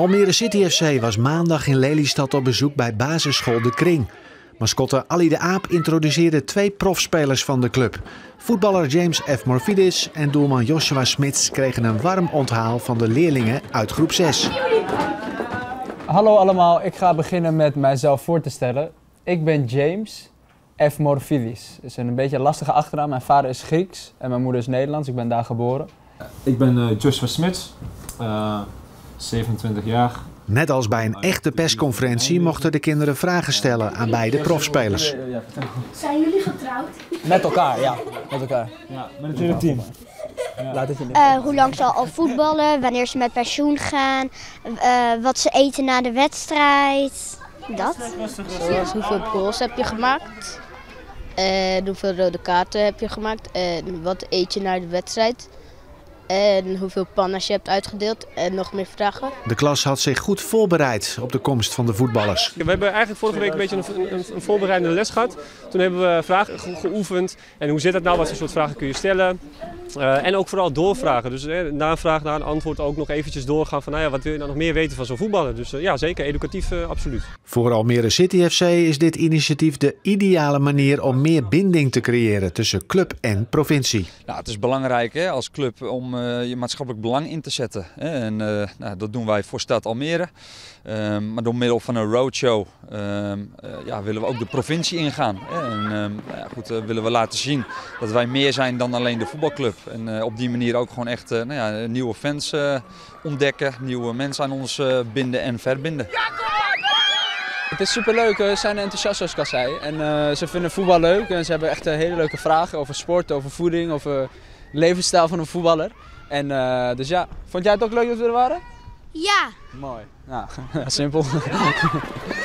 Almere City FC was maandag in Lelystad op bezoek bij basisschool De Kring. Mascotte Ali de Aap introduceerde twee profspelers van de club. Voetballer James F. Morfidis en doelman Joshua Smits kregen een warm onthaal van de leerlingen uit groep 6. Hallo allemaal, ik ga beginnen met mijzelf voor te stellen. Ik ben James F. Morfidis. Dat is een beetje een lastige achternaam. Mijn vader is Grieks en mijn moeder is Nederlands. Ik ben daar geboren. Ik ben uh, Joshua Smits, uh, 27 jaar. Net als bij een echte persconferentie mochten de kinderen vragen stellen aan beide profspelers. Zijn jullie getrouwd? Met elkaar, ja. Met elkaar. Ja, met het hele team. Uh, hoe lang ze al voetballen, wanneer ze met pensioen gaan, uh, wat ze eten na de wedstrijd. Dat. Zoals hoeveel goals heb je gemaakt? En hoeveel rode kaarten heb je gemaakt? En wat eet je na de wedstrijd? En hoeveel pannas je hebt uitgedeeld en nog meer vragen. De klas had zich goed voorbereid op de komst van de voetballers. We hebben eigenlijk vorige week een beetje een, een, een voorbereidende les gehad. Toen hebben we vragen ge geoefend. En hoe zit het nou? Wat voor soort vragen kun je stellen? Uh, en ook vooral doorvragen. Dus eh, na een vraag, na een antwoord ook nog eventjes doorgaan van nou ja, wat wil je nou nog meer weten van zo'n voetballer. Dus uh, ja, zeker educatief, absoluut. Voor Almere City FC is dit initiatief de ideale manier om meer binding te creëren tussen club en provincie. Nou, het is belangrijk hè, als club om je maatschappelijk belang in te zetten. Hè. En nou, dat doen wij voor Stad Almere. Um, maar door middel van een roadshow um, ja, willen we ook de provincie ingaan. Hè. En ja, goed, willen we laten zien dat wij meer zijn dan alleen de voetbalclub. En uh, op die manier ook gewoon echt uh, nou ja, nieuwe fans uh, ontdekken, nieuwe mensen aan ons binden en verbinden. Het is superleuk, ze zijn enthousiast zoals ik al zei. En ze vinden voetbal leuk en ze hebben echt hele leuke vragen over sport, over voeding, over levensstijl van een voetballer. En dus ja, vond jij het ook leuk dat we er waren? Ja. Mooi. Nou, simpel.